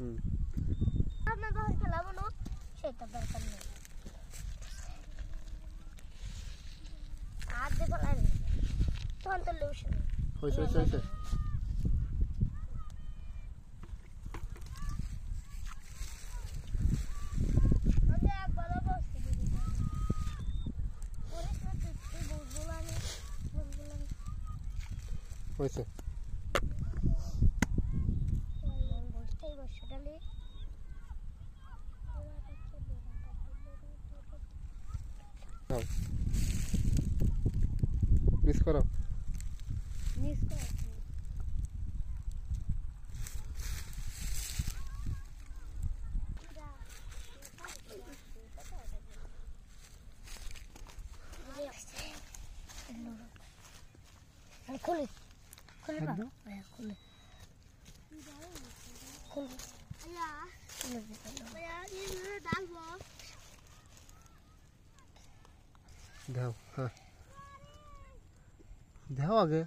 अब मैं बहुत खेला बनो क्षेत्र बर्तन में आज देखो लाइन तो हम तो लूशन होइस होइस होइस What's it? নাও মিস করো মিস করে খুলে খুলে হাত দাও দাও। হ্যাঁ, খুলে খুলে খুলে Devam. Ha. Devam abi.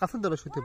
Kalsın da şu tip.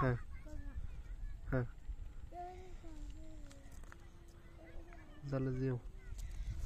Ha. Ha. Zalı ziyo.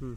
Hı.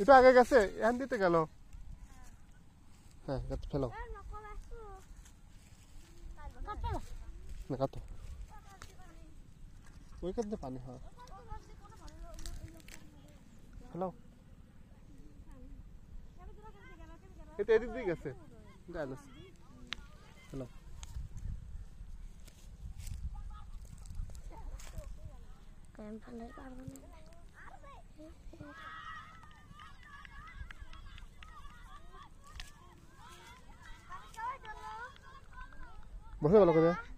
এটা আগে গেছে, এখান দিতে গেল। হ্যাঁ কাতো ওই কাছে পানি, হয়। ফেলাও এটা এদিক দিয়ে গেছে। পারব না। Basta ba lo que sea?